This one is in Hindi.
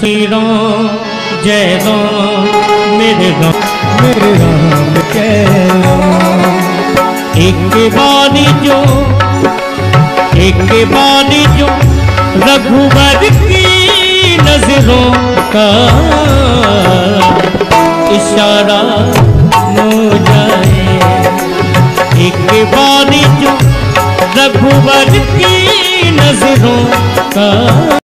श्री राम जय राम मेरे राम मेरे राम जय राम एक बारी जो, एक बारी जो रघुवर की नज़रों का इशारा हो जाए। एक बारी जो रघुवर की नज़रों का